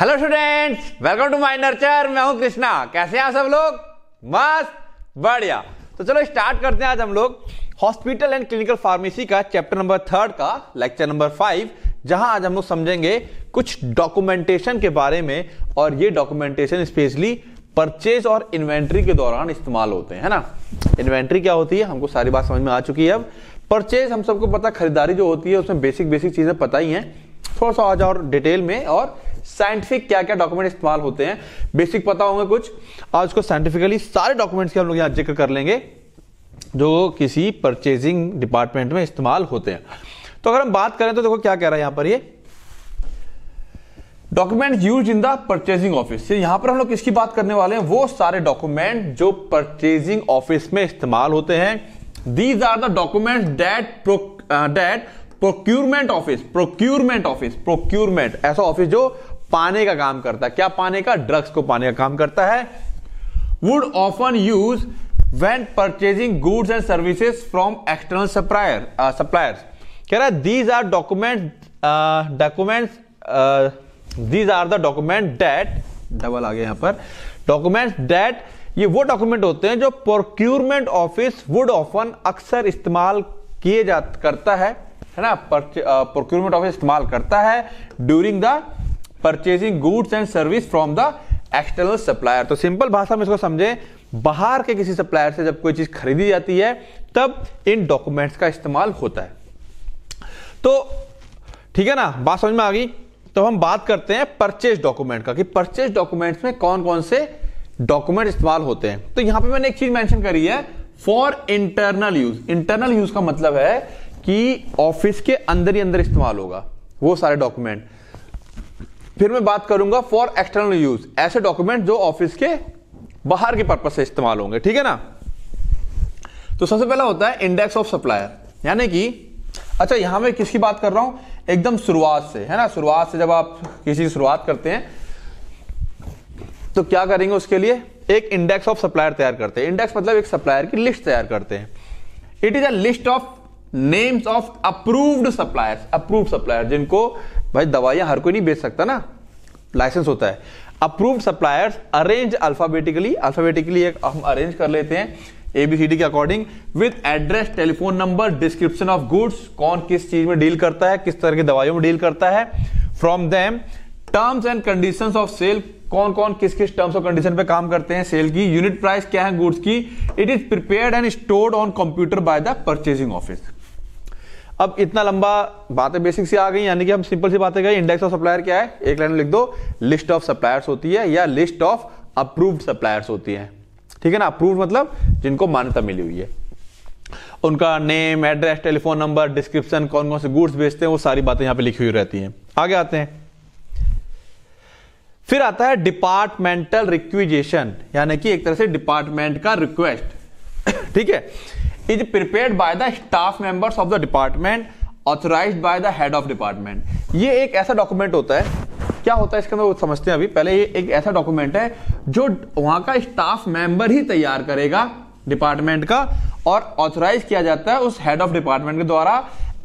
Hello students welcome to my nurture मैं हूँ कृष्णा. कैसे हैं आप सब लोग? मस्त. बढ़िया. तो चलो स्टार्ट करते हैं आज हम लोग हॉस्पिटल एंड क्लिनिकल फार्मेसी का चैप्टर नंबर थर्ड का लेक्चर नंबर फाइव जहाँ आज हम लोग समझेंगे कुछ डॉक्यूमेंटेशन के बारे में और ये डॉक्यूमेंटेशन स्पेशली परचेज और इन्वेंट्री के दौरान इस्तेमाल होते हैं, है ना? इन्वेंट्री क्या होती है? हमको सारी बात समझ में आ चुकी है अब। परचेज हम सबको पता, खरीदारी जो होती है, उसमें बेसिक बेसिक चीज़ें पता ही हैं। थोड़ा सा आज और डिटेल में और साइंटिफिक क्या क्या डॉक्यूमेंट इस्तेमाल होते हैं? बेसिक पता होंगे कुछ। आज उसको साइंटिफिकली सारे डॉक्यूमेंट्स के हम लोग यहाँ ज़िक्र कर लेंगे, जो किसी परचेजिंग डिपार्टमेंट में इस्तेमाल होते हैं। तो अगर हम बात करें तो देखो क्या कह रहा है यहाँ पर ये। Document use in the purchasing office यहाँ पर हम लोग किसकी बात करने वाले हैं? वो सारे डॉक्यूमेंट जो परचेजिंग ऑफ़िस में इस्तेमाल होते हैं। These are the document that that procurement office procurement office procurement ऐसा ऑफ़िस जो पाने का काम करता है। क्या पाने का? ड्रग्स को पाने का काम करता है। Would often use when purchasing goods and services from external supplier suppliers कह रहा है these are document documents these are the document that double आ गया यहाँ पर। डॉक्यूमेंट्स डेट ये वो डॉक्यूमेंट होते हैं जो प्रोक्यूरमेंट ऑफ़िस वुड ऑफन अक्सर इस्तेमाल किए जा, करता है। है ना? प्रोक्यूरमेंट ऑफ़िस इस्तेमाल करता है। During the purchasing goods and service from the external supplier तो सिंपल भाषा में इसको समझे, बाहर के किसी सप्लायर से जब कोई चीज़ खरीदी जाती है, तब इन डॉक्यूमेंट्स का इस्तेमाल होता है। तो ठीक है ना, बात समझ में आ गई? तो हम बात करते हैं परचेज डॉक्यूमेंट का कि परचेज डॉक्यूमेंट्स में कौन कौन से डॉक्यूमेंट इस्तेमाल होते हैं। तो यहाँ पे मैंने एक चीज़ मेंशन करी है for internal use internal use का मतलब है कि ऑफ़िस के अंदर ही अंदर इस्तेमाल होगा, वो सारे डॉक्यूमेंट फिर मैं बात करूँगा फॉर एक्सटर्नल यूज़ ऐसे डॉक्यूमेंट जो ऑफ़िस के बाहर के पर्पज से इस्तेमाल होंगे, ठीक है ना? तो सबसे पहला होता है इंडेक्स ऑफ़ सप्लायर यानी कि अच्छा यहाँ मैं किसकी बात कर रहा हूँ? एकदम शुरुआत से, है ना? शुरुआत से जब आप किसी की शुरुआत करते हैं तो क्या करेंगे उसके लिए? एक इंडेक्स ऑफ़ सप्लायर तैयार करते हैं। इंडेक्स मतलब एक सप्लायर की लिस्ट तैयार करते हैं। It is a list of names of approved suppliers approved supplier जिनको भाई, दवाइयाँ हर कोई नहीं बेच सकता ना। लाइसेंस होता है। Approved suppliers arrange alphabetically alphabetically एक हम अरेंज कर लेते हैं एबीसीडी के according with address telephone number description of goods कौन किस चीज़ में डील करता है, किस तरह की दवाइयों में डील करता है। From them terms and condition of sale कौन कौन किस किस टर्म्स और कंडीशन पे काम करते हैं सेल की यूनिट प्राइस क्या है गुड्स की। It is prepared and stored on computer by the purchasing office अब इतना लंबा बातें बेसिक सी आ गई, यानी कि हम सिंपल सी बातें गए इंडेक्स ऑफ़ सप्लायर क्या है? एक लाइन लिख दो। लिस्ट ऑफ़ सप्लायर्स होती है या लिस्ट ऑफ़ अप्रूव्ड सप्लायर्स होती है। ठीक है ना? अप्रूव्ड मतलब जिनको मान्यता मिली हुई है। उनका name address telephone number description कौन कौन से गुड्स बेचते हैं, वो सारी बातें यहाँ पे लिखी हुई रहती हैं। आगे आते हैं। फिर आता है डिपार्टमेंटल रिक्विजेशन यानी कि एक तरह से डिपार्टमेंट का रिक्वेस्ट ठीक है? Is prepared by the staff members of the department authorise by the head of department ये एक ऐसा डॉक्यूमेंट होता है। क्या होता है इसके अंदर समझते हैं अभी। पहले ये एक ऐसा डॉक्यूमेंट है जो वहाँ का स्टाफ मेंबर ही तैयार करेगा डिपार्टमेंट का और ऑथोराइज किया जाता है उस हेड ऑफ़ डिपार्टमेंट के द्वारा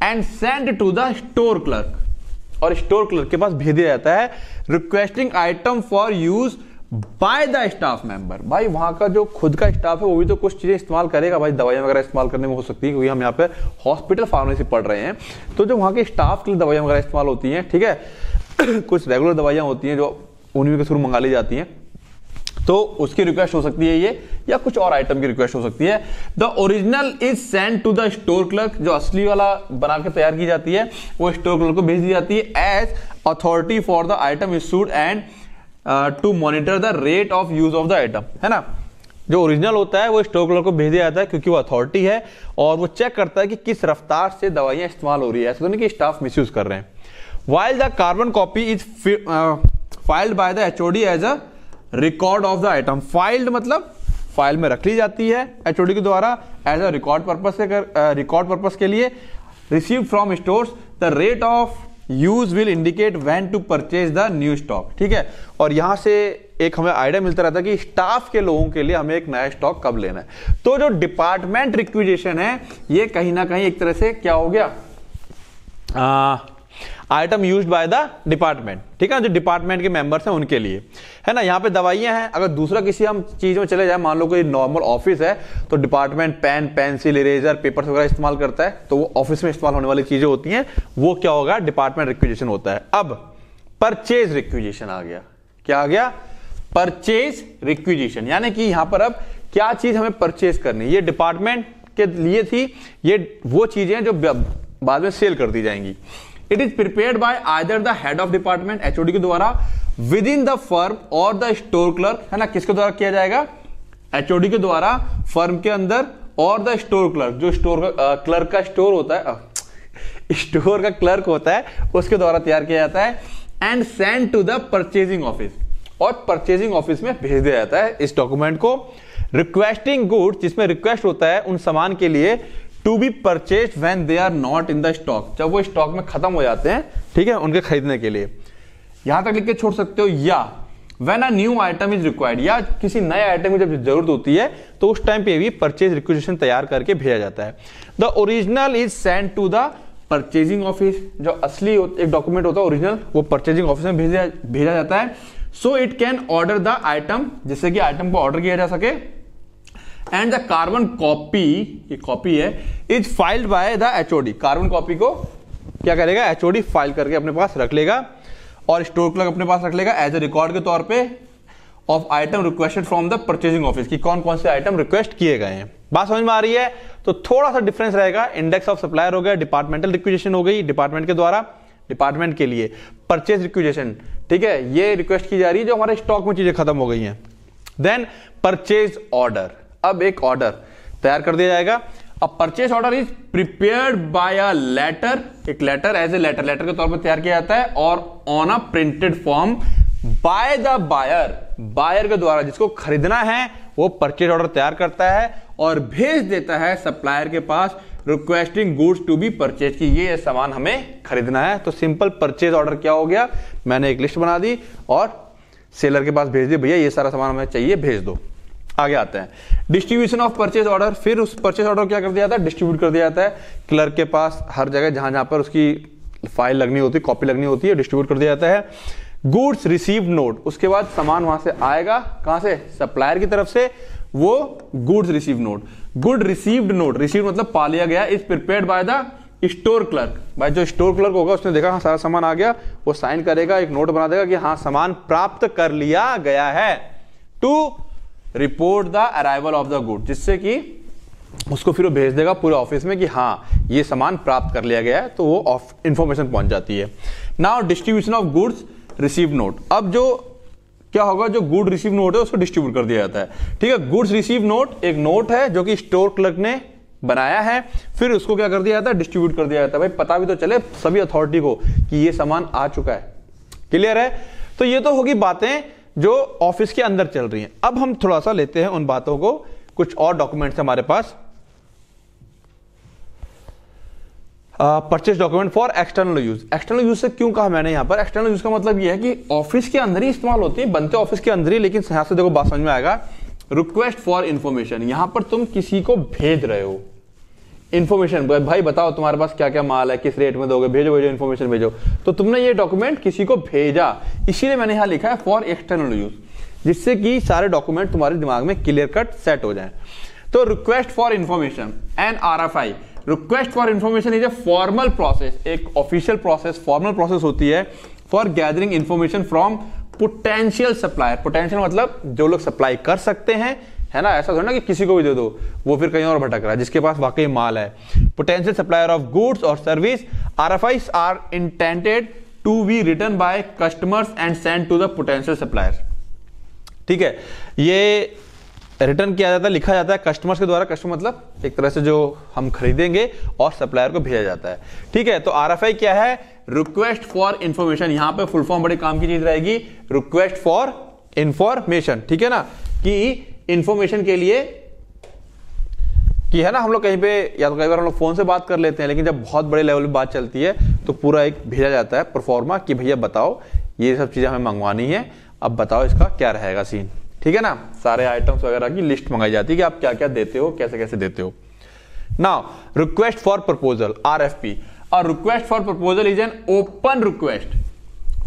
and send to the store clerk और स्टोर क्लर्क के पास भेज जाता है requesting item for use by the staff member भाई, वहाँ का जो खुद का स्टाफ है, वो भी तो कुछ चीज़ें इस्तेमाल करेगा। भाई, दवाइयाँ वगैरह इस्तेमाल करने में हो सकती है, क्योंकि हम यहाँ पे हॉस्पिटल फार्मेसी पढ़ रहे हैं। तो जो वहाँ के स्टाफ के लिए दवाइयाँ वगैरह इस्तेमाल होती हैं, ठीक है? कुछ रेगुलर दवाइयाँ होती हैं, जो उन्हीं के थ्रू मंगा ली जाती हैं। तो उसकी रिक्वेस्ट हो सकती है ये, या कुछ और आइटम की रिक्वेस्ट हो सकती है। The original is send to the store clerk जो असली वाला बना के तैयार की जाती है, वो स्टोर क्लर्क को भेज दी जाती है as authority for the item issued and to monitor the rate of use of the item है ना? जो ओरिजिनल होता है, वो स्टोर क्लर्क को भेज दिया जाता है क्योंकि वो अथॉरिटी है और वो चेक करता है कि किस रफ्तार से दवाइयाँ इस्तेमाल हो रही है। ऐसा तो नहीं कि स्टाफ मिस कर रहे हैं। While the carbon copy is filed by the HOD as a record of the item filed मतलब फ़ाइल में रख ली जाती है एचओडी के द्वारा एज अ रिकॉर्ड पर्पज से रिकॉर्ड पर्पज के लिए। Receive from stores the rate of use will indicate when to purchase the new stock, ठीक है? और यहाँ से एक हमें आइडिया मिलता रहता है कि स्टाफ के लोगों के लिए हमें एक नया स्टॉक कब लेना है। तो जो डिपार्टमेंट रिक्विजेशन है, ये कहीं ना कहीं एक तरह से क्या हो गया? Item use by the department. ठीक है जो डिपार्टमेंट के मेंबर्स हैं उनके लिए। है ना? यहाँ पे दवाइयाँ हैं। अगर दूसरा किसी हम चीज़ में चले जाए, मान लो कोई नॉर्मल ऑफ़िस है तो department pen pencil eraser paper वगैरह इस्तेमाल करता है तो वो ऑफ़िस में इस्तेमाल होने वाली चीज़ें होती हैं। वो क्या होगा? डिपार्टमेंट रिक्विजिशन होता है। अब परचेज रिक्विजिशन आ गया। क्या आ गया? परचेज रिक्विजिशन यानी कि यहाँ पर अब क्या चीज़ हमें परचेज करनी ये डिपार्टमेंट के लिए थी, ये वो चीज़ें जो बाद में सेल कर दी जाएँगी। It is prepared by either the head of department HOD के द्वारा विद इन द फर्म और द स्टोर क्लर्क है ना? किसके द्वारा किया जाएगा? एचओडी के द्वारा फर्म के अंदर और द स्टोर क्लर्क जो स्टोर का क्लर्क का स्टोर होता है स्टोर का क्लर्क होता है, उसके द्वारा तैयार किया जाता है and send to the purchasing office और परचेजिंग ऑफ़िस में भेज दिया जाता है इस डॉक्यूमेंट को। रिक्वेस्टिंग गुड जिसमें रिक्वेस्ट होता है, उन सामान के लिए to be purchase when they are not in the stock जब वो स्टॉक में खत्म हो जाते हैं, ठीक है, उनके खरीदने के लिए। यहाँ तक लिख के छोड़ सकते हो, या when a new item is required या किसी नए आइटम की जब ज़रूरत होती है तो उस टाइम पे भी परचेज रिक्वेजिशन तैयार करके भेजा जाता है। The original is send to the purchasing office जो असली एक डॉक्यूमेंट होता है ओरिजिनल वो परचेजिंग ऑफ़िस में भेजा भेजा जाता है। So it can order the item जिससे कि आइटम को ऑर्डर किया जा सके। एंड द कार्बन कॉपी ये कॉपी है is filed by the HOD carbon copy को क्या करेगा? एचओडी फ़ाइल करके अपने पास रख लेगा और स्टोर क्लर्क अपने पास रख लेगा एज ए रिकॉर्ड के तौर पे of item requested from the purchasing office की कौन कौन से आइटम रिक्वेस्ट किए गए हैं। बात समझ में आ रही है? तो थोड़ा सा डिफरेंस रहेगा। इंडेक्स ऑफ़ सप्लायर हो गया डिपार्टमेंटल रिक्वेजिशन हो गई डिपार्टमेंट के द्वारा डिपार्टमेंट के लिए। परचेज रिक्वेजिशन ठीक है? ये रिक्वेस्ट की जा रही है जो हमारे स्टॉक में चीज़ें खत्म हो गई हैं। देन परचेज ऑर्डर अब एक ऑर्डर तैयार कर दिया जाएगा। अब purchase order is prepared by a letter एक letter as a letter letter के तौर पर तैयार किया जाता है और on a printed form by the buyer buyer के द्वारा जिसको खरीदना है, वो परचेज ऑर्डर तैयार करता है और भेज देता है सप्लायर के पास requesting goods to be purchase की ये सामान हमें खरीदना है। तो सिंपल परचेज ऑर्डर क्या हो गया? मैंने एक लिस्ट बना दी और सेलर के पास भेज दी भैया, ये सारा सामान हमें चाहिए, भेज दो। आगे आते हैं। डिस्ट्रीब्यूशन ऑफ़ परचेज ऑर्डर फिर उस परचेज ऑर्डर क्या कर दिया जाता है? डिस्ट्रीब्यूट कर दिया जाता है। क्लर्क के पास हर जगह जहाँ जहाँ पर उसकी फ़ाइल लगनी होती है कॉपी लगनी होती है डिस्ट्रीब्यूट कर दिया जाता है। गुड्स रिसीव नोट उसके बाद सामान वहाँ से आएगा, कहाँ से? सप्लायर की तरफ़ से, वो goods receive note good received note receive मतलब पा लिया गया is prepare by the store clerk भाई, जो स्टोर क्लर्क होगा, उसने देखा हाँ सारा सामान आ गया, वो साइन करेगा, एक नोट बना देगा कि हाँ सामान प्राप्त कर लिया गया है। To report the arrival of the good जिससे कि उसको फिर वो भेज देगा पूरे ऑफ़िस में कि हाँ ये सामान प्राप्त कर लिया गया है तो वो इंफॉर्मेशन पहुँच जाती है। Now distribution of goods receive note अब जो, क्या होगा, जो गुड रिसीव नोट है, उसको डिस्ट्रीब्यूट कर दिया जाता है। ठीक है गुड्स रिसीव नोट एक नोट है जो कि स्टोर क्लर्क ने बनाया है, फिर उसको क्या कर दिया जाता है डिस्ट्रीब्यूट कर दिया जाता है। भाई, पता भी तो चले, सभी अथॉरिटी को, कि ये सामान आ चुका है। क्लियर है? तो ये तो होगी बातें जो ऑफ़िस के अंदर चल रही हैं। अब हम थोड़ा सा लेते हैं उन बातों को। कुछ और डॉक्यूमेंट्स हमारे पास। Purchase document for external use external use से क्यों कहा मैंने यहाँ पर? एक्सटर्नल यूज़ का मतलब यह है कि ऑफ़िस के अंदर ही इस्तेमाल होती है, बनते ऑफ़िस के अंदर ही, लेकिन यहाँ से देखो बात समझ में आएगा। रिक्वेस्ट फॉर इंफॉर्मेशन यहाँ पर तुम किसी को भेज रहे हो। इन्फॉर्मेशन भाई बताओ तुम्हारे पास क्या क्या माल है, किस रेट में दोगे, भेजो भेजो इन्फॉर्मेशन भेजो। तो तुमने ये डॉक्यूमेंट किसी को भेजा, इसीलिए मैंने यहाँ लिखा है फॉर एक्सटर्नल यूज़ जिससे कि सारे डॉक्यूमेंट तुम्हारे दिमाग में क्लियर कट सेट हो जाए। तो request for information an R F I request for information is a formal process एक ऑफिशियल प्रोसेस फॉर्मल प्रोसेस होती है for gathering information from potential supplier potential मतलब जो लोग सप्लाई कर सकते हैं है ना? ऐसा थोड़ा ना कि किसी को भी दे दो। वो फिर कहीं और भटक रहा है, जिसके पास वाकई माल है। पोटेंशियल सप्लायर ऑफ़ गुड्स और service R F I are intended to be return by customers and send to the potential supplier ठीक है? ये रिटर्न किया जाता है, लिखा जाता है कस्टमर्स के द्वारा। कस्टमर मतलब एक तरह से जो हम खरीदेंगे और सप्लायर को भेजा जाता है। ठीक है? तो आर क्या है? रिक्वेस्ट फॉर इंफॉर्मेशन यहाँ पे फुल फॉर्म बड़े काम की चीज़ रहेगी। रिक्वेस्ट फॉर इंफॉर्मेशन ठीक है ना? कि इंफॉर्मेशन के लिए कि है ना, हम लोग कहीं पे या तो कई बार हम लोग फ़ोन से बात कर लेते हैं, लेकिन जब बहुत बड़े लेवल पे बात चलती है तो पूरा एक भेजा जाता है परफॉर्मा कि भैया बताओ, ये सब चीज़ें हमें मंगवानी है, अब बताओ इसका क्या रहेगा सीन ठीक है ना? सारे आइटम्स वगैरह की लिस्ट मंगाई जाती है कि आप क्या क्या देते हो कैसे कैसे देते हो। Now request for proposal R F P और request for proposal is an open request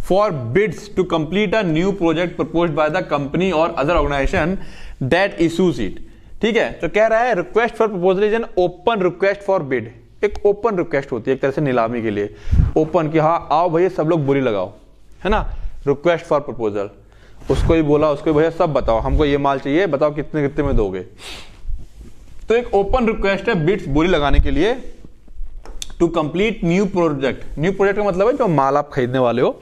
for bids to complete a new project propose by the company और other organization that issues it ठीक है? तो कह रहा है request for proposal is an open request for bid एक open request होती है, एक तरह से नीलामी के लिए। ओपन कि हाँ आओ भैया, सब लोग बुरी लगाओ। है ना? रिक्वेस्ट फॉर प्रपोजल उसको ही बोला, उसको भैया, सब बताओ, हमको ये माल चाहिए, बताओ कितने कितने में दोगे? तो एक ओपन रिक्वेस्ट है बिट्स बोली लगाने के लिए to complete new project new project का मतलब है, जो माल आप खरीदने वाले हो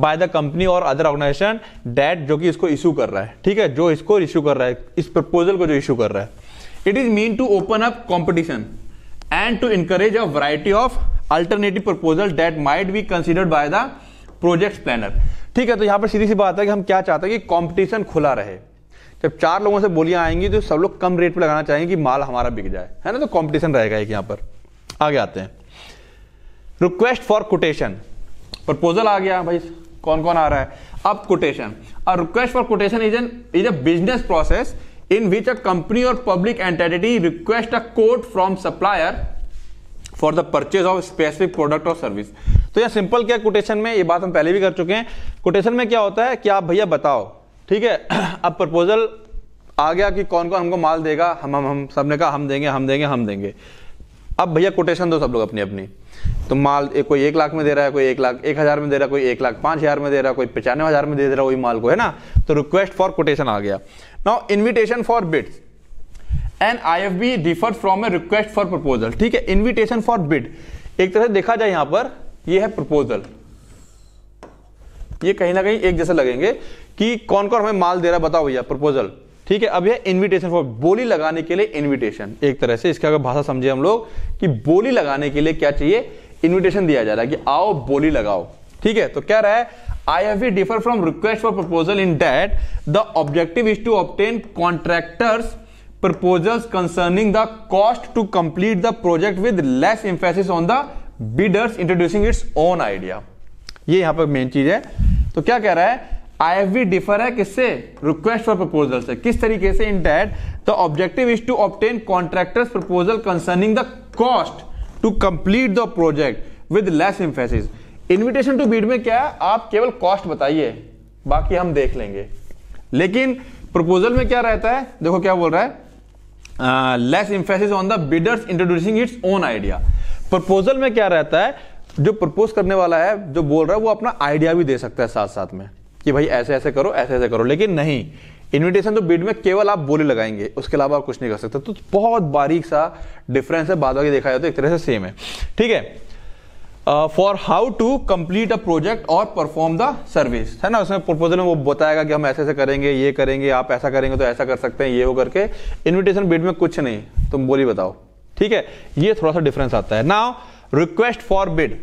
बाय द कंपनी और अदर ऑर्गेनाइजेशन डेट जो कि इसको इशू कर रहा है। ठीक है? जो इसको इशू कर रहा है, इस प्रपोजल को जो इशू कर रहा है। It is mean to open up competition and to encourage a variety of alternative proposal that might be considered by the project planner ठीक है? तो यहाँ पर सीधी सी बात है कि हम क्या चाहते हैं कि कॉम्पिटिशन खुला रहे। जब चार लोगों से बोलियाँ आएँगी तो सब लोग कम रेट पर लगाना चाहेंगे कि माल हमारा बिक जाए। है ना? तो कॉम्पिटिशन रहेगा एक यहाँ पर। आगे आते हैं। रिक्वेस्ट फॉर कोटेशन प्रपोजल आ गया भाई। कौन कौन आ रहा है? अब quotation a request for quotation is an is a business process in which a company और public entity request a quote from supplier for the purchase of specific product और सर्विस तो यह सिंपल क्या कोटेशन में? ये बात हम पहले भी कर चुके हैं। कोटेशन में क्या होता है? कि आप भैया बताओ। ठीक है? अब प्रपोजल आ गया कि कौन कौन हमको माल देगा। हम हम हम सबने कहा, हम देंगे हम देंगे हम देंगे। अब भैया कोटेशन दो सब लोग अपनी अपनी। तो माल एक कोई एक लाख में दे रहा है, कोई एक लाख, एक हज़ार में दे रहा है, कोई एक लाख पाँच हज़ार में दे रहा है, कोई पचानवे हज़ार में दे रहा है वही माल को, है ना? तो रिक्वेस्ट फॉर कोटेशन आ गया। Now invitation for bids and I F B differ from a request for proposal ठीक है इन्विटेशन फॉर बिड एक तरह से देखा जाए यहाँ पर यह है प्रपोजल ये कहीं ना कहीं एक जैसे लगेंगे कि कौन कौन हमें माल दे रहा है, बताओ भैया प्रपोजल ठीक है, अब यह इनविटेशन फॉर बोली लगाने के लिए इनविटेशन एक तरह से इसका अगर भाषा समझे हम लोग कि बोली लगाने के लिए क्या चाहिए? इनविटेशन दिया जा रहा है कि आओ बोली लगाओ. ठीक है तो क्या रहा है? I have differ from request for proposal in that the objective is to obtain contractors proposals concerning the cost to complete the project with less emphasis on the bidders introducing its own idea. ये यहाँ पर main चीज़ है। तो क्या कह रहा है? IFB differ है किससे? रिक्वेस्ट फॉर प्रपोजल से। किस तरीके से in that the objective is to obtain contractors proposal concerning the cost to complete the project with less emphasis invitation to bid में क्या है? आप केवल कॉस्ट बताइए। बाकी हम देख लेंगे। लेकिन प्रपोजल में क्या रहता है? देखो क्या बोल रहा है। Less emphasis on the bidders introducing its own idea proposal में क्या रहता है? जो प्रपोज करने वाला है, जो बोल रहा है, वो अपना आइडिया भी दे सकता है साथ साथ में। कि भाई ऐसे ऐसे करो, ऐसे ऐसे करो। लेकिन नहीं इन्विटेशन तो बिड में केवल आप बोली लगाएँगे, उसके अलावा आप कुछ नहीं कर सकते। तो बहुत बारीक सा डिफरेंस है, बाद देखा जाए तो एक तरह से सेम है। ठीक है? For how to complete a project और परफॉर्म द सर्विस है ना? उसमें प्रपोजल में वो बताएगा कि हम ऐसे ऐसे करेंगे, ये करेंगे, आप ऐसा करेंगे तो ऐसा कर सकते हैं, ये वो करके। इन्विटेशन बिड में कुछ नहीं, तुम बोली बताओ। ठीक है? ये थोड़ा सा डिफरेंस आता है। Now request for bid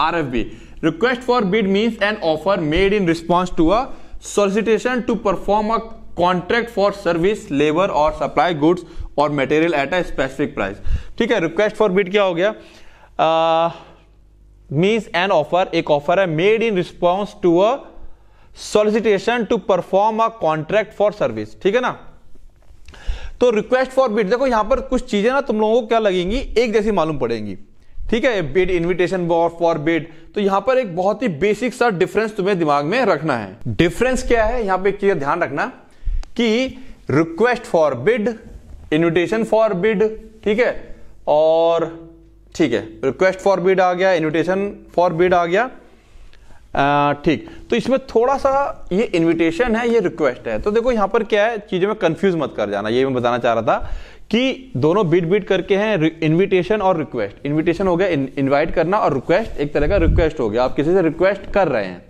R F B request for bid means an offer made in response to a solicitation to perform a contract for service labour और सप्लाई गुड्स और material at a specific price ठीक है request for bid क्या हो गया? Means an offer एक offer है made in response to a solicitation to perform a contract for service ठीक है ना? तो रिक्वेस्ट फॉर बिड देखो यहाँ पर कुछ चीज़ें ना तुम लोगों को क्या लगेंगी? एक जैसी मालूम पड़ेंगी। ठीक है बिड इनविटेशन फॉर बिड तो यहाँ पर एक बहुत ही बेसिक सा डिफरेंस तुम्हें दिमाग में रखना है। डिफरेंस क्या है? यहाँ पे चीज़ ध्यान रखना कि request for bid invitation for bid ठीक है? और ठीक है रिक्वेस्ट फॉर बिड आ गया इन्विटेशन फॉर बिड आ गया। ठीक। तो इसमें थोड़ा सा ये इनविटेशन है, ये रिक्वेस्ट है। तो देखो, यहाँ पर क्या है? चीज़ों में कंफ्यूज मत कर जाना। ये मैं बताना चाह रहा था कि दोनों बीट बीट करके हैं इनविटेशन और रिक्वेस्ट इनविटेशन हो गया इनवाइट करना और रिक्वेस्ट एक तरह का रिक्वेस्ट हो गया। आप किसी से रिक्वेस्ट कर रहे हैं।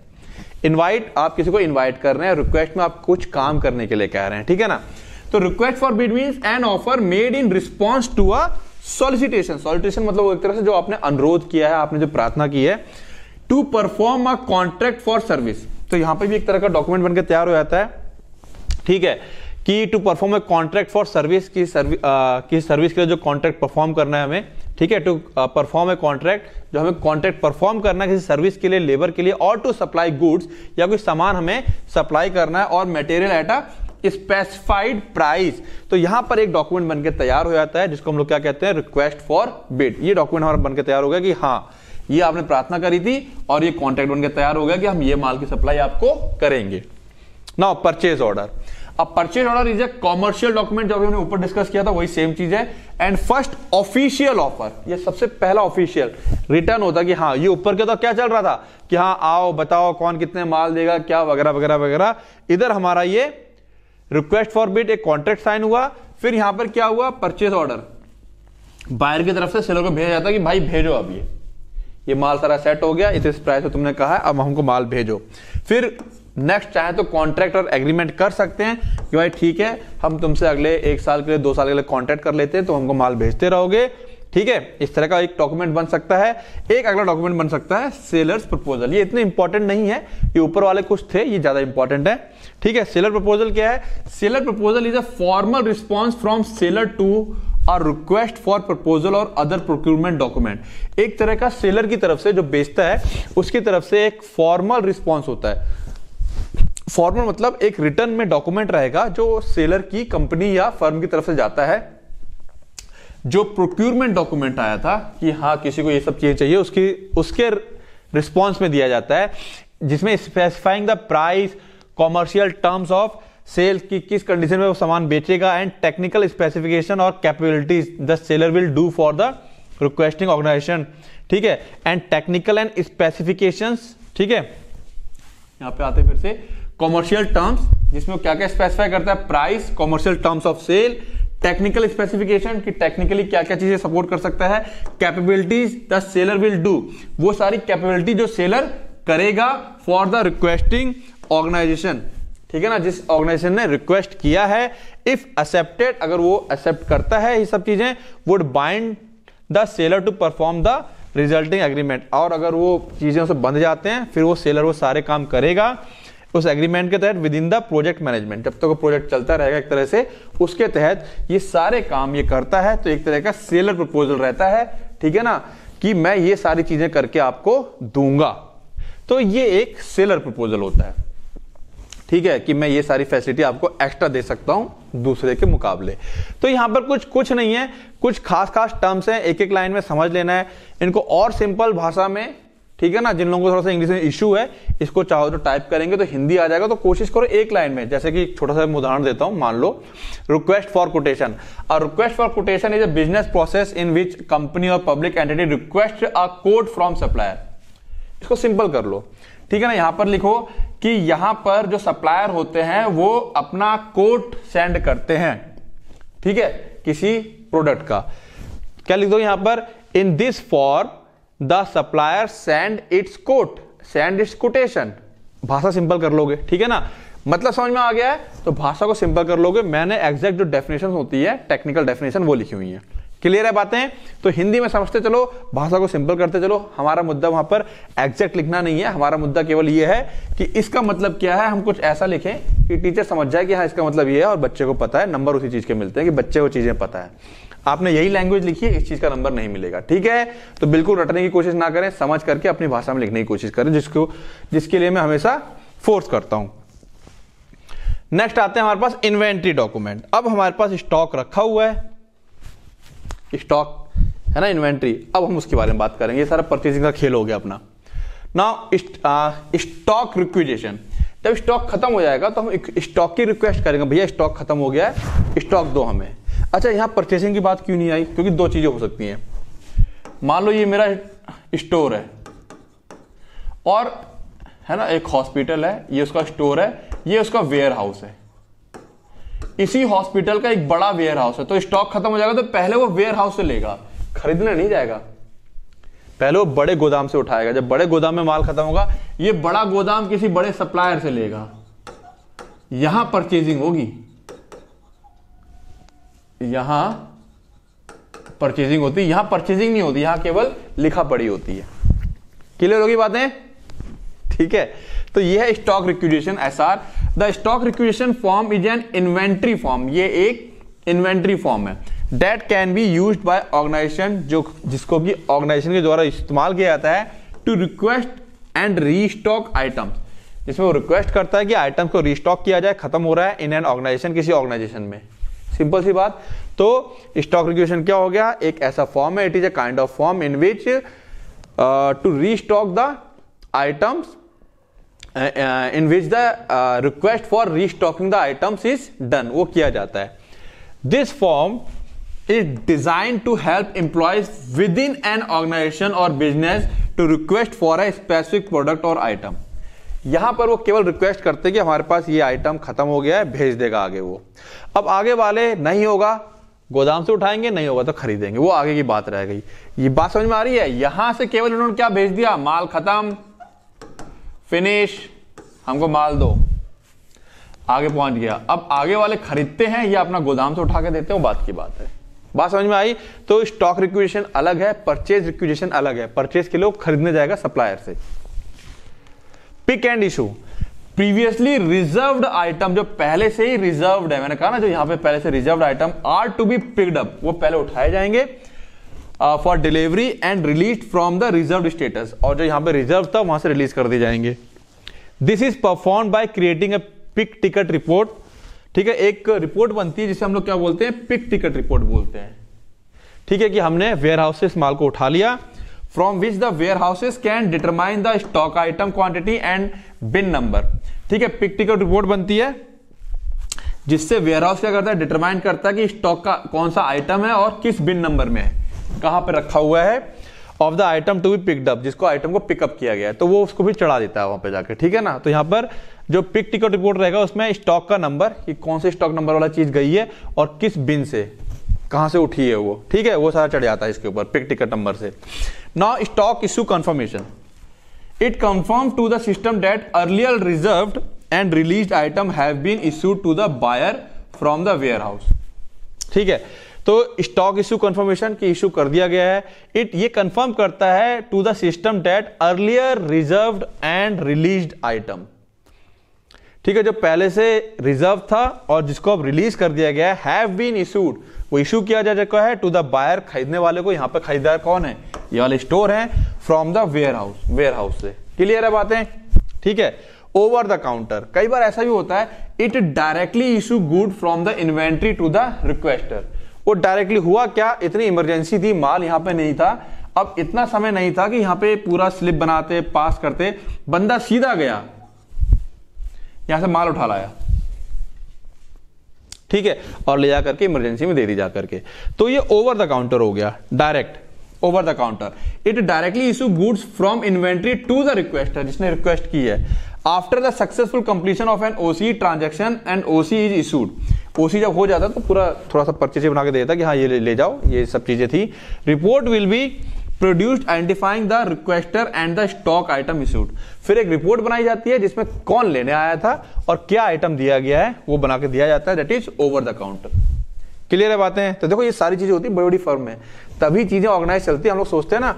इनवाइट आप किसी को इनवाइट कर रहे हैं रिक्वेस्ट में आप कुछ काम करने के लिए कह रहे हैं, ठीक है ना? तो request for bid mean an offer made in response to a solicitation solicitation मतलब एक तरह से जो आपने अनुरोध किया है, आपने जो प्रार्थना की है to perform a contract for service तो यहाँ पर भी एक तरह का डॉक्यूमेंट बनकर तैयार हो जाता है, ठीक है? कि to perform a contract for service की सर्विस की सर्विस के लिए जो कॉन्ट्रैक्ट परफॉर्म करना है हमें, ठीक है? टू परफॉर्म ए कॉन्ट्रैक्ट जो हमें कॉन्ट्रैक्ट परफॉर्म करना है किसी सर्विस के लिए लेबर के लिए और टू सप्लाई गुड्स या कोई सामान हमें सप्लाई करना है और material at a specified price तो यहाँ पर एक डॉक्यूमेंट बनकर तैयार हो जाता है, जिसको हम लोग क्या कहते हैं? रिक्वेस्ट फॉर बिड ये डॉक्यूमेंट हमारा बनकर तैयार हो गया कि हाँ ये आपने प्रार्थना करी थी और ये कॉन्ट्रैक्ट बनकर तैयार हो गया कि हम ये माल की सप्लाई आपको करेंगे. नाउ परचेज ऑर्डर अब purchase order is a commercial document जो हमने ऊपर डिस्कस किया था, वही सेम चीज़ है। एंड फ़र्स्ट ऑफिशियल ऑफ़र ये सबसे पहला ऑफिशियल रिटर्न होता कि हाँ ये ऊपर के तो क्या चल रहा था? कि हाँ आओ, बताओ कौन कितने माल देगा, क्या वगैरह वगैरह वगैरह। इधर हमारा ये रिक्वेस्ट फॉर बिट एक कॉन्ट्रैक्ट साइन हुआ। फिर यहाँ पर क्या हुआ? परचेज ऑर्डर बायर की तरफ़ से सेलर को भेजा जाता कि भाई, भेजो अब ये। ये माल सारा सेट हो गया, इस प्राइस पे तुमने कहा है, अब हमको माल भेजो। फिर नेक्स्ट चाहे तो कॉन्ट्रैक्ट और एग्रीमेंट कर सकते हैं कि भाई ठीक है, हम तुमसे अगले एक साल के लिए, दो साल के लिए कॉन्ट्रैक्ट कर लेते हैं तो हमको माल भेजते रहोगे। ठीक है? इस तरह का एक डॉक्यूमेंट बन सकता है। एक अगला डॉक्यूमेंट बन सकता है सेलर्स प्रपोजल ये इतने इंपॉर्टेंट नहीं है ये ऊपर वाले कुछ थे, ये ज़्यादा इंपॉर्टेंट है। ठीक है? सेलर प्रपोजल क्या है? Seller proposal is a formal response from seller to और रिक्वेस्ट फॉर प्रपोजल और अदर प्रोक्यूरमेंट डॉक्यूमेंट एक तरह का सेलर की तरफ़ से जो बेचता है, उसकी तरफ़ से एक फॉर्मल रिस्पॉन्स होता है। फॉर्मल मतलब एक रिटर्न में डॉक्यूमेंट रहेगा जो सेलर की कंपनी या फर्म की तरफ़ से जाता है। जो प्रोक्यूरमेंट डॉक्यूमेंट आया था कि हाँ किसी को ये सब चीज़ें चाहिए, उसकी, उसके रिस्पॉन्स में दिया जाता है, जिसमें specifying the price commercial terms of sale की किस कंडीशन में वो सामान बेचेगा एंड टेक्निकल स्पेसिफिकेशन और capabilities the seller will do for the requesting organization ठीक है? एंड टेक्निकल एंड स्पेसिफिकेशंस ठीक है? यहाँ पे आते फिर से। कॉमर्शियल टर्म्स जिसमें क्या क्या स्पेसिफाई करता है? Price commercial terms of sale technical specification कि टेक्निकली क्या क्या चीज़ें सपोर्ट कर सकता है? Capabilities the seller will do वो सारी कैपेबिलिटी जो सेलर करेगा फॉर द रिक्वेस्टिंग ऑर्गेनाइजेशन ठीक है ना? जिस ऑर्गेनाइजेशन ने रिक्वेस्ट किया है इफ़ एक्सेप्टेड अगर वो एक्सेप्ट करता है ये सब चीज़ें would bind the seller to perform the resulting agreement और अगर वो चीज़ें उसे बंध जाते हैं, फिर वो सेलर वो सारे काम करेगा उस एग्रीमेंट के तहत within the project management जब तक वो प्रोजेक्ट चलता रहेगा एक तरह से, उसके तहत ये सारे काम ये करता है तो एक तरह का सेलर प्रपोजल रहता है, ठीक है ना, कि मैं ये सारी चीज़ें करके आपको दूँगा। तो ये एक सेलर प्रपोजल होता है, ठीक है, कि मैं ये सारी फैसिलिटी आपको एक्स्ट्रा दे सकता हूँ दूसरे के मुकाबले। तो यहाँ पर कुछ कुछ नहीं है, कुछ खास खास टर्म्स हैं एक एक लाइन में समझ लेना है। इनको और सिंपल भाषा में ठीक है ना? जिन लोगों को थोड़ा सा इंग्लिश में इशू है, इसको चाहो तो टाइप करेंगे तो हिंदी आ जाएगा तो कोशिश करो एक लाइन में। जैसे कि छोटा सा उदाहरण देता हूँ, मान लो रिक्वेस्ट फॉर कोटेशन और request for quotation is a business process in which company और public entity request a quote from supplier इसको सिंपल कर लो। ठीक है ना? यहाँ पर लिखो कि यहाँ पर जो सप्लायर होते हैं, वो अपना कोट सेंड करते हैं। ठीक है? किसी प्रोडक्ट का। क्या लिख दो यहाँ पर? In this for the supplier send its quote, send its quotation. भाषा सिंपल कर लोगे, ठीक है ना? मतलब समझ में आ गया है? तो भाषा को सिंपल कर लोगे, मैंने एग्जैक्ट जो डेफिनेशन होती है टेक्निकल डेफिनेशन वो लिखी हुई है। क्लियर है बातें? तो हिंदी में समझते चलो, भाषा को सिंपल करते चलो। हमारा मुद्दा वहाँ पर एग्जैक्ट लिखना नहीं है। हमारा मुद्दा केवल ये है कि इसका मतलब क्या है? हम कुछ ऐसा लिखें कि टीचर समझ जाए कि हाँ इसका मतलब ये है और बच्चे को पता है। नंबर उसी चीज़ के मिलते हैं कि बच्चे को चीज़ें पता है। आपने यही लैंग्वेज लिखी है, इस चीज़ का नंबर नहीं मिलेगा, ठीक है? तो बिल्कुल रटने की कोशिश ना करें, समझ करके अपनी भाषा में लिखने की कोशिश करें, जिसको, जिसके लिए मैं हमेशा फोर्स करता हूँ। नेक्स्ट आते हैं हमारे पास इन्वेंट्री डॉक्यूमेंट अब हमारे पास स्टॉक रखा हुआ है। स्टॉक है ना इन्वेंट्री अब हम उसके बारे में बात करेंगे। ये सारा परचेजिंग का खेल हो गया अपना। ना स्टॉक रिक्विजेशन जब स्टॉक खत्म हो जाएगा तो हम स्टॉक की रिक्वेस्ट करेंगे, भैया स्टॉक खत्म हो गया है स्टॉक दो हमें। अच्छा यहाँ परचेसिंग की बात क्यों नहीं आई? क्योंकि दो चीज़ें हो सकती हैं। मान लो ये मेरा स्टोर है। और, है ना, एक हॉस्पिटल है, ये उसका स्टोर है, ये उसका वेयर हाउस है। इसी हॉस्पिटल का एक बड़ा वेयर हाउस है तो स्टॉक खत्म हो जाएगा तो पहले वो वेयर हाउस से लेगा। खरीदने नहीं जाएगा। पहले वो बड़े गोदाम से उठाएगा। जब बड़े गोदाम में माल खत्म होगा, ये बड़ा गोदाम किसी बड़े सप्लायर से लेगा। यहाँ परचेजिंग होगी। यहाँ परचेजिंग होती है, यहाँ परचेजिंग नहीं होती, यहाँ केवल लिखा पड़ी होती है। क्लियर होगी बातें? ठीक है। तो यह है stock requisition S R the stock requisition form is an inventory form ये एक इन्वेंट्री फॉर्म है। That can be use by organization जो, जिसको कि ऑर्गेनाइजेशन के द्वारा इस्तेमाल किया जाता है to request and restock items जिसमें वो रिक्वेस्ट करता है कि आइटम को रिस्टॉक किया जाए, खत्म हो रहा है इन एन ऑर्गेनाइजेशन किसी ऑर्गेनाइजेशन में। सिंपल सी बात। तो स्टॉक रिक्वेशन क्या हो गया? एक ऐसा फॉर्म है it is a kind of form in which to restock the items in which the request for restocking the items is done वो किया जाता है। This form is design to help help within an organization और business to request for a specific product और item. यहाँ पर वो केवल रिक्वेस्ट करते कि हमारे पास ये आइटम खत्म हो गया है, भेज देगा आगे वो। अब आगे वाले, नहीं होगा, गोदाम से उठाएँगे, नहीं होगा तो खरीदेंगे। वो आगे की बात रह गई। ये बात समझ में आ रही है? यहाँ से केवल उन्होंने क्या भेज दिया? माल खत्म। फिनिश हमको माल दो। आगे पहुँच गया। अब आगे वाले खरीदते हैं या अपना गोदाम से उठा के देते हैं? वो बात की बात है। बात समझ में आई? तो स्टॉक रिक्विजिशन अलग है परचेज रिक्विजिशन अलग है। परचेज के लिए खरीदने जाएगा सप्लायर से। Pick and issue previously reserved item जो पहले से ही रिजर्व्ड है, मैंने कहा ना जो यहाँ पे पहले से reserved item are to be picked up वो पहले उठाए जाएँगे for delivery and release from the reserve status और जो यहाँ पे रिज़र्व था, वहाँ से रिलीज़ कर दिए जाएँगे। This is perform by creating a pick ticket report ठीक है, एक रिपोर्ट बनती है जिसे हम लोग क्या बोलते हैं? पिक टिकट रिपोर्ट बोलते हैं। ठीक है कि हमने वेयर हाउस से इस माल को उठा लिया। From which the warehouses can determine the stock item quantity and bin number ठीक है पिक टिकट रिपोर्ट बनती है, जिससे वेयर हाउस क्या करता है डिटरमाइन करता है कि स्टॉक का कौन सा आइटम है और किस बिन नंबर में है। कहाँ पर रखा हुआ है of the item to be picked up जिसको आइटम को पिकअप किया गया है। तो वो उसको भी चढ़ा देता है वहाँ पे जाकर ठीक है ना? तो यहाँ पर जो पिक टिकट रिपोर्ट रहेगा, उसमें स्टॉक का नंबर कि कौन से स्टॉक नंबर वाला चीज़ गई है और किस बिन से। कहाँ से उठी है वो? ठीक है, वो सारा चढ़ जाता है इसके ऊपर पिक टिकट नंबर से। Now stock issue confirmation it confirm to the system that earlier reserve and release item have been issued to the buyer from the warehouse ठीक है तो स्टॉक इशू कंफर्मेशन की इशू कर दिया गया है। It ये कंफर्म करता है to the system that earlier reserve and release item ठीक है जो पहले से रिज़र्व था और जिसको अब रिलीज़ कर दिया गया हैव बीन इशूड वो इशू किया जा चुका है टू द बायर खरीदने वाले को। यहाँ पर खरीदार कौन है? ये वाले स्टोर है from the warehouse warehouse से। क्लियर है बातें? ठीक है ओवर द काउंटर कई बार ऐसा भी होता है it directly issue good from the inventory to the requester वो डायरेक्टली हुआ क्या? इतनी इमरजेंसी थी, माल यहाँ पे नहीं था। अब इतना समय नहीं था कि यहाँ पे पूरा स्लिप बनाते पास करते। बंदा सीधा गया। यहाँ से माल उठा लाया। ठीक है? और ले जाकर के इमरजेंसी में दे दी जाकर के। तो ये ओवर द काउंटर हो गया direct over the counter it directly issue goods from inventory to the requester जिसने रिक्वेस्ट की है। After the successful completion of an OC transaction and OC is issued OC जब हो जाता तो पूरा थोड़ा सा परचेज बना के देता कि हाँ ये ले जाओ, ये सब चीज़ें थी। Report will be produced identifying the requester and the stock item issued फिर एक रिपोर्ट बनाई जाती है जिसमें कौन लेने आया था और क्या आइटम दिया गया है, वो बना के दिया जाता है that is over the counter clear है बातें? तो देखो, ये सारी चीज़ें होती है बड़ी बड़ी फर्म में। तभी चीज़ें ऑर्गेनाइज चलती है। हम लोग सोचते हैं ना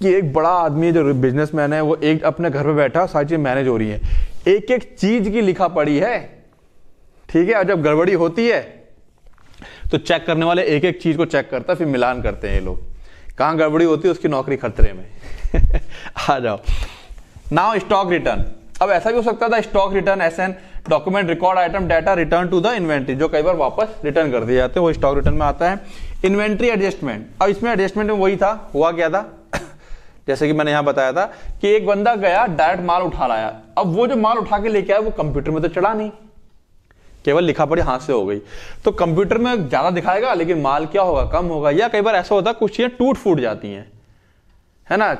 कि एक बड़ा आदमी जो बिजनेसमैन है, वो एक अपने घर में बैठा है सारी चीज़ें मैनेज हो रही है। एक एक चीज़ की लिखा पड़ी है। ठीक है, और जब गड़बड़ी होती है तो चेक करने वाले एक एक चीज़ को चेक करता है, फिर मिलान करते हैं ये लोग। कहाँ गड़बड़ी होती है उसकी नौकरी खतरे में। आ जाओ। नाउ स्टॉक रिटर्न अब ऐसा भी हो सकता था stock return as an document record item data return to the inventory जो कई बार वापस रिटर्न कर दिए जाते हैं, वो स्टॉक रिटर्न में आता है। इन्वेंट्री एडजस्टमेंट अब इसमें एडजस्टमेंट में वही था, हुआ क्या था? जैसे कि मैंने यहाँ बताया था कि एक बंदा गया डायरेक्ट माल उठा लाया। अब वो जो माल उठा के लेके आया, वो कंप्यूटर में तो चढ़ा नहीं। केवल लिखा पढ़ी हाथ से हो गई। तो कंप्यूटर में ज़्यादा दिखाएगा, लेकिन माल क्या होगा, कम होगा। या कई बार ऐसा होता है, कुछ चीज़ें टूट फूट जाती हैं। है ना?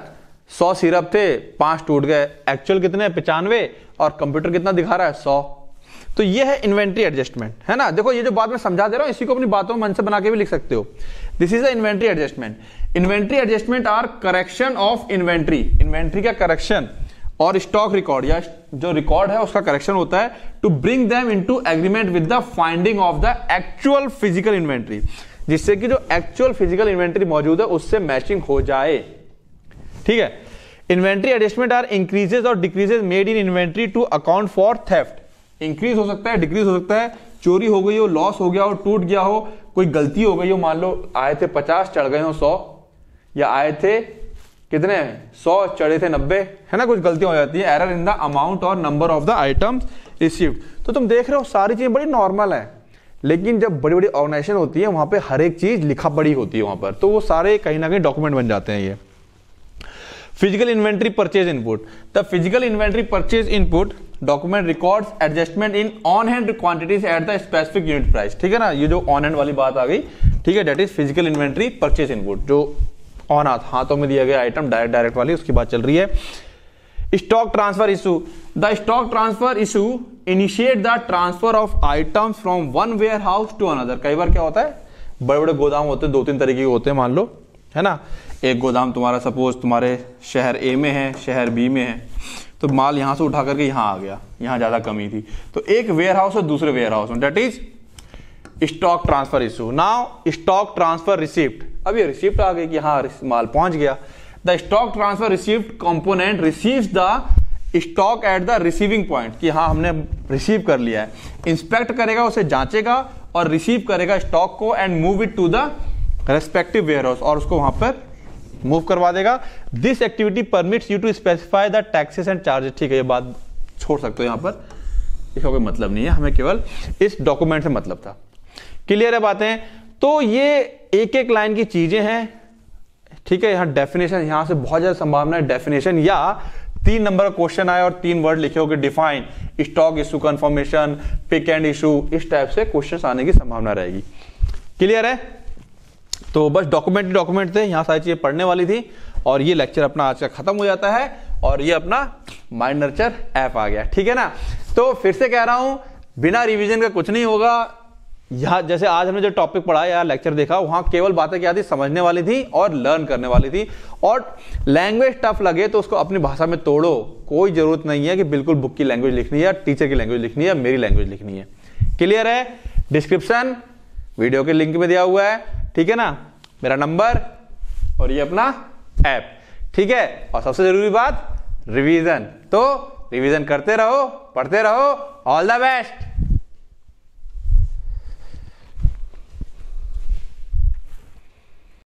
सौ सिरप थे, पाँच टूट गए। एक्चुअल कितने पचानवे। और कंप्यूटर कितना दिखा रहा है? सौ। तो ये है इन्वेंट्री एडजस्टमेंट है ना? देखो, ये जो बात मैं समझा दे रहा हूँ, इसी को अपनी बातों में मन से बना के भी लिख सकते हो। This is the inventory adjustment inventory adjustment are correction of inventory inventory का करेक्शन और स्टॉक रिकॉर्ड या जो रिकॉर्ड है, उसका करेक्शन होता है to bring them into agreement with the finding of the actual physical inventory जिससे कि जो एक्चुअल फ़िज़िकल इन्वेंट्री मौजूद है, उससे मैचिंग हो जाए। ठीक है? इन्वेंट्री एडजस्टमेंट आर इंक्रीजेज और decreases made in inventory to account for theft increase हो सकता है डिक्रीज हो सकता है। चोरी हो गई हो लॉस हो गया हो, टूट गया हो, कोई गलती हो गई हो, मान लो आए थे पचास, चढ़ गए हो सौ, या आए थे कितने सौ चढ़े थे नब्बे। है ना, कुछ गलतियाँ हो जाती है। एरर इन द अमाउंट और number of the items received तो तुम देख रहे हो, सारी चीज़ें बड़ी नॉर्मल है। लेकिन जब बड़ी बड़ी ऑर्गेनाइजेशन होती है, वहाँ पे हर एक चीज़ लिखा पड़ी होती है वहाँ पर। तो वो सारे कहीं ना कहीं डॉक्यूमेंट बन जाते हैं ये। Physical inventory purchase input the physical inventory purchase input document records adjustment in on hand quantities at the specific unit price ठीक है ना? ये जो ऑन हैंड वाली बात आ गई, ठीक है that is physical inventory purchase input जो ऑन हाथ में दिया गया आइटम डायरेक्ट डायरेक्ट वाली, उसकी बात चल रही है। Stock transfer issue the stock transfer issue initiate the transfer of items from one warehouse to another कई बार क्या होता है? बड़े बड़े गोदाम होते हैं दो तीन तरीके के होते हैं, मान लो, है ना? एक गोदाम तुम्हारा सपोज़ तुम्हारे शहर ए में है, शहर बी में है तो माल यहाँ से उठा करके यहाँ आ गया, यहाँ ज़्यादा कमी थी। तो एक वेयर हाउस और दूसरे वेयर हाउस में that is stock transfer issue now stock transfer receipt अब ये रिसिप्ट आ गई कि हाँ माल पहुँच गया। The stock transfer receipt component receives the stock at the receiving point कि हाँ हमने रिसीव कर लिया है। इंस्पेक्ट करेगा, उसे जांचेगा और रिसीव करेगा स्टॉक को and move it to the respective warehouse और उसको वहाँ पर मूव करवा देगा। This activity permits you to specify the taxes and charges ठीक है, ये बात छोड़ सकते हो यहाँ पर। इसका कोई मतलब नहीं है। हमें केवल इस डॉक्यूमेंट से मतलब था। क्लियर है बातें? तो ये एक एक लाइन की चीज़ें हैं। ठीक है, यहाँ डेफिनेशन यहाँ से बहुत ज़्यादा संभावना है डेफिनेशन या तीन नंबर क्वेश्चन आए और तीन वर्ड लिखे हो define stock issue confirmation pick and issue इस टाइप से क्वेश्चन आने की संभावना रहेगी। क्लियर है? तो बस डॉक्यूमेंट डॉक्यूमेंट थे, यहाँ सारी चीज़ें पढ़ने वाली थी, और ये लेक्चर अपना आज का खत्म हो जाता है, और ये अपना माइंड नर्चर ऐप आ गया। ठीक है ना? तो फिर से कह रहा हूँ, बिना रिवीजन का कुछ नहीं होगा। यहाँ जैसे आज हमने जो टॉपिक पढ़ा या लेक्चर देखा, वहाँ केवल बातें क्या थी? समझने वाली थी और लर्न करने वाली थी। और लैंग्वेज टफ लगे तो उसको अपनी भाषा में तोड़ो। कोई ज़रूरत नहीं है कि बिल्कुल बुक की लैंग्वेज लिखनी है टीचर की लैंग्वेज लिखनी है मेरी लैंग्वेज लिखनी है। क्लियर है? डिस्क्रिप्शन वीडियो के लिंक में दिया हुआ है। ठीक है ना? मेरा नंबर और ये अपना ऐप ठीक है? और सबसे ज़रूरी बात रिवीजन तो रिवीजन करते रहो, पढ़ते रहो। All the best